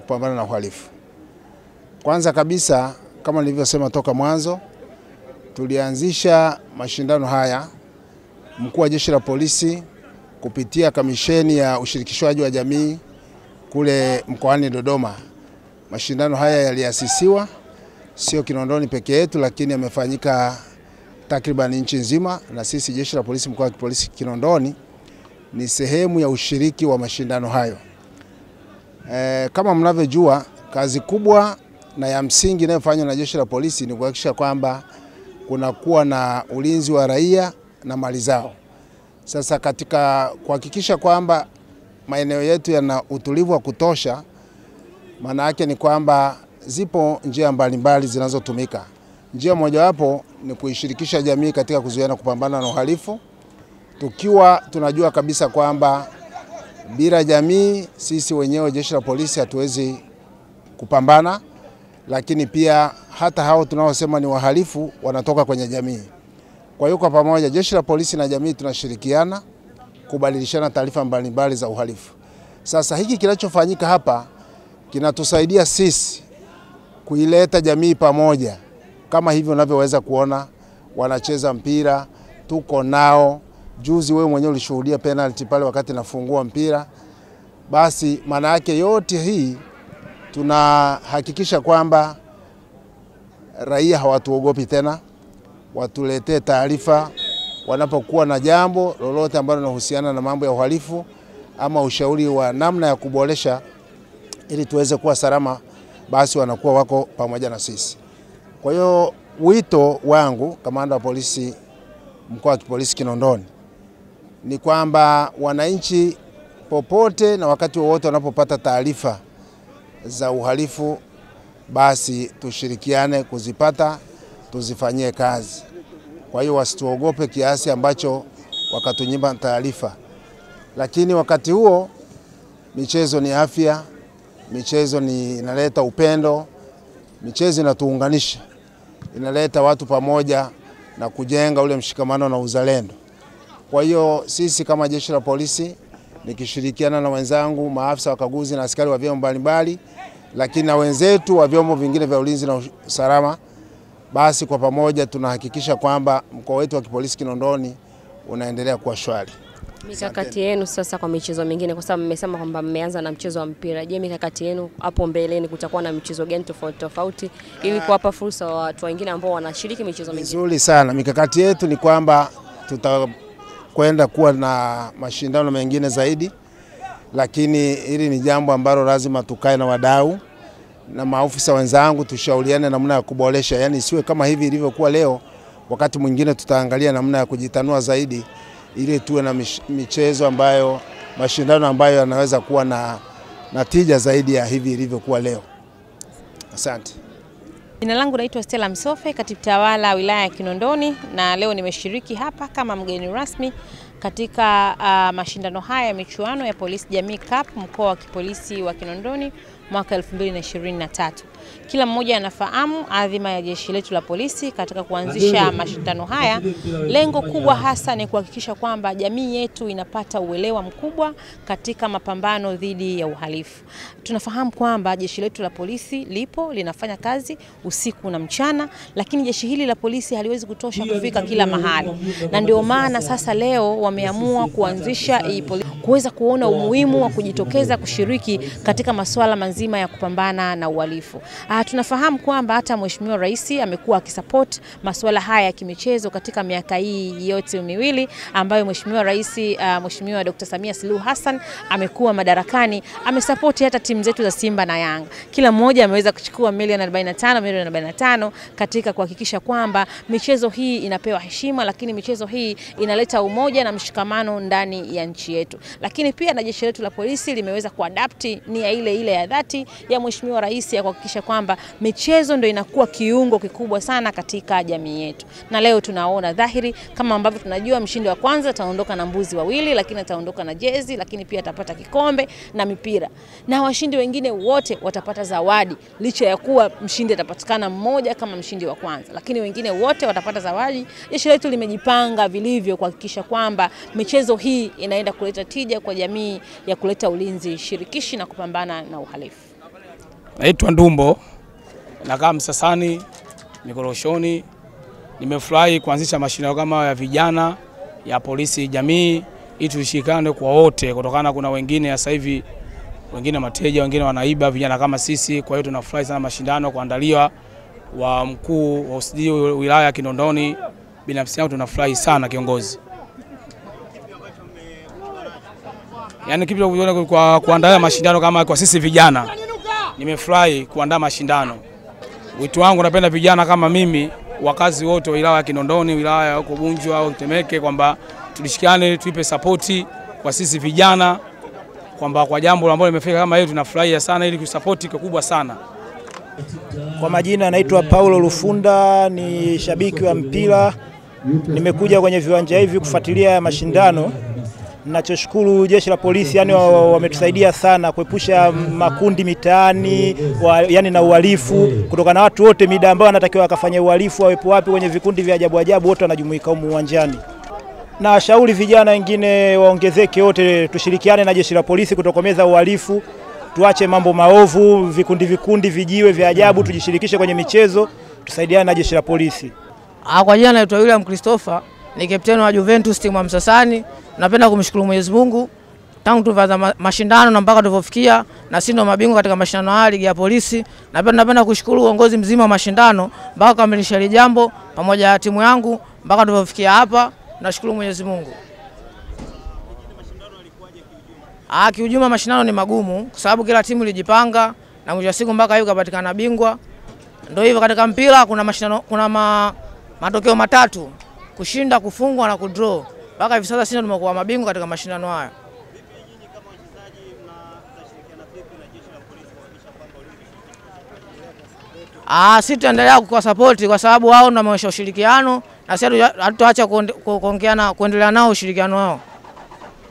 kupambana na uhalifu. Kwanza kabisa, kama nilivyosema toka mwanzo, tulianzisha mashindano haya, mkuu wa jeshi la polisi kupitia kamisheni ya ushirikishwaji wa jamii kule mkoani Dodoma. Mashindano haya yaliasisiwa sio Kinondoni peke yetu, lakini yamefanyika takriban nchi nzima, na sisi jeshi la polisi mkoa wa polisi Kinondoni ni sehemu ya ushiriki wa mashindano hayo. E, kama mnavyojua kazi kubwa na ya msingi inayofanywa na jeshi la polisi ni kuhakikisha kwamba kunakuwa na ulinzi wa raia na mali zao. Sasa katika kuhakikisha kwamba maeneo yetu yana utulivu wa kutosha, maana yake ni kwamba zipo njia mbalimbali zinazotumika. Njia mojawapo ni kuishirikisha jamii katika kuzuia na kupambana na uhalifu, tukiwa tunajua kabisa kwamba bila jamii sisi wenyewe jeshi la polisi hatuwezi kupambana, lakini pia hata hao tunaosema ni wahalifu wanatoka kwenye jamii. Kwa hiyo kwa pamoja jeshi la polisi na jamii tunashirikiana kubadilishana taarifa mbalimbali za uhalifu. Sasa hiki kinachofanyika hapa kinatusaidia sisi kuileta jamii pamoja, kama hivyo unavyoweza kuona wanacheza mpira, tuko nao. Juzi wewe mwenyewe ulishuhudia penalty pale wakati nafungua mpira. Basi maana yake yote hii tunahakikisha kwamba raia hawatuogopi tena, watuletee taarifa wanapokuwa na jambo lolote ambalo linahusiana na mambo ya uhalifu ama ushauri wa namna ya kuboresha ili tuweze kuwa salama, basi wanakuwa wako pamoja na sisi. Kwa hiyo wito wangu kamanda wa polisi mkoa wa kipolisi Kinondoni ni kwamba wananchi popote na wakati wowote wanapopata taarifa za uhalifu, basi tushirikiane kuzipata, tuzifanyie kazi. Kwa hiyo wasituogope kiasi ambacho wakatunyima taarifa, lakini wakati huo michezo ni afya, michezo ni inaleta upendo, michezo inatuunganisha, inaleta watu pamoja na kujenga ule mshikamano na uzalendo. Kwa hiyo sisi kama jeshi la polisi nikishirikiana na wenzangu maafisa wakaguzi na askari wa vyombo mbalimbali, lakini na wenzetu wa vyombo vingine vya ulinzi na usalama, basi kwa pamoja tunahakikisha kwamba mkoa wetu wa kipolisi Kinondoni unaendelea kuwa shwari. Mikakati yenu sasa kwa michezo mingine, kwa sababu mmesema kwamba mmeanza na mchezo wa mpira. Je, mikakati yenu hapo mbeleni kutakuwa na michezo gani tofauti tofauti ili kuwapa fursa watu wengine ambao wanashiriki michezo mingine? Vizuri sana. Mikakati yetu ni kwamba tutakwenda kuwa na mashindano mengine zaidi, lakini hili ni jambo ambalo lazima tukae na wadau na maofisa wenzangu tushauriane namna ya kuboresha, yani isiwe kama hivi ilivyokuwa leo. Wakati mwingine tutaangalia namna ya kujitanua zaidi ili tuwe na michezo ambayo mashindano ambayo yanaweza kuwa na, na tija zaidi ya hivi ilivyokuwa leo. Asante. Jina langu naitwa Stella Msofe, katibu tawala wilaya ya Kinondoni, na leo nimeshiriki hapa kama mgeni rasmi katika uh, mashindano haya ya michuano ya Polisi Jamii Cup mkoa wa kipolisi wa Kinondoni mwaka 2023. Kila mmoja anafahamu adhima ya jeshi letu la polisi katika kuanzisha mashindano haya. Lengo kubwa hasa ni kuhakikisha kwamba jamii yetu inapata uelewa mkubwa katika mapambano dhidi ya uhalifu. Tunafahamu kwamba jeshi letu la polisi lipo linafanya kazi usiku na mchana, lakini jeshi hili la polisi haliwezi kutosha kufika kila mahali, na ndio maana sasa leo wameamua kuanzisha hii kuweza kuona umuhimu wa kujitokeza kushiriki katika masuala mazima ya kupambana na uhalifu. Ah, tunafahamu kwamba hata Mheshimiwa Rais amekuwa akisupport masuala haya ya kimichezo katika miaka hii yote miwili ambayo Mheshimiwa Rais uh, Mheshimiwa Dr. Samia Suluhu Hassan amekuwa madarakani, amesupport hata timu zetu za Simba na Yanga. Kila mmoja ameweza kuchukua milioni 45 milioni 45 katika kuhakikisha kwamba michezo hii inapewa heshima, lakini michezo hii inaleta umoja na mshikamano ndani ya nchi yetu. Lakini pia na jeshi letu la polisi limeweza kuadapti nia ile ile ya dhati ya Mheshimiwa Rais ya kuhakikisha kwamba michezo ndio inakuwa kiungo kikubwa sana katika jamii yetu, na leo tunaona dhahiri kama ambavyo tunajua mshindi wa kwanza ataondoka na mbuzi wawili, lakini ataondoka na jezi, lakini pia atapata kikombe na mipira, na washindi wengine wote watapata zawadi, licha ya kuwa mshindi atapatikana mmoja kama mshindi wa kwanza, lakini wengine wote watapata zawadi. Jeshi letu limejipanga vilivyo kuhakikisha kwamba michezo hii inaenda kuleta tija kwa jamii ya kuleta ulinzi shirikishi na kupambana na uhalifu. Naitwa Ndumbo, nakaa Msasani Mikoroshoni. Nimefurahi kuanzisha mashindano kama ya vijana ya polisi jamii, ili tushikane kwa wote, kutokana kuna wengine sasa hivi wengine mateja, wengine wanaiba vijana kama sisi. Kwa hiyo tunafurahi sana mashindano kuandaliwa wa mkuu wa OCD wilaya ya Kinondoni. Binafsi yangu tunafurahi sana kiongozi, yaani kipi kuona kwa kuandaa mashindano kama kwa sisi vijana. Nimefurahi kuandaa mashindano. Wito wangu napenda vijana kama mimi, wakazi wote wa wilaya ya Kinondoni, wilaya ya huko Bunju au Temeke, kwamba tulishikane, tuipe sapoti kwa sisi vijana, kwamba kwa jambo ambalo limefika kama hili tunafurahia sana, ili kusapoti kikubwa sana. Kwa majina naitwa Paulo Lufunda, ni shabiki wa mpira. Nimekuja kwenye viwanja hivi kufuatilia mashindano. Nachoshukuru jeshi la polisi, yani wametusaidia sana kuepusha makundi mitaani wa, yani na uhalifu, kutokana na watu wote mida ambao wanatakiwa wakafanya uhalifu wawepo wapi kwenye vikundi vya ajabu ajabu, wote wanajumuika humu uwanjani. Na washauri vijana wengine waongezeke, wote tushirikiane na jeshi la polisi kutokomeza uhalifu tuache mambo maovu, vikundi vikundi, vijiwe vya ajabu, tujishirikishe kwenye michezo, tusaidiane na jeshi la polisi. Ah, kwa jina naitwa William Christopher, ni kapteni wa Juventus timu ya Msasani. Napenda kumshukuru Mwenyezi Mungu tangu tulianza ma mashindano na mpaka tulivyofikia, na sisi ndio mabingwa katika mashindano haya ligi ya polisi. Napenda napenda kushukuru uongozi mzima wa mashindano mpaka kukamilisha hili jambo pamoja na timu yangu mpaka tulivyofikia hapa. Nashukuru Mwenyezi Mungu. Ah, kiujumla mashindano ni magumu kwa sababu kila timu ilijipanga na mwisho wa siku mpaka hiyo kapatikana bingwa. Ndio hivyo katika mpira kuna mashindano, kuna ma, matokeo matatu: kushinda, kufungwa na kudraw. Mpaka hivi sasa sisi tumekuwa mabingwa katika mashindano haya. Ah, sisi tutaendelea kwa support kwa sababu wao ndio wameonyesha ushirikiano na sisi hatutaacha kuongeana kuendelea nao ushirikiano wao.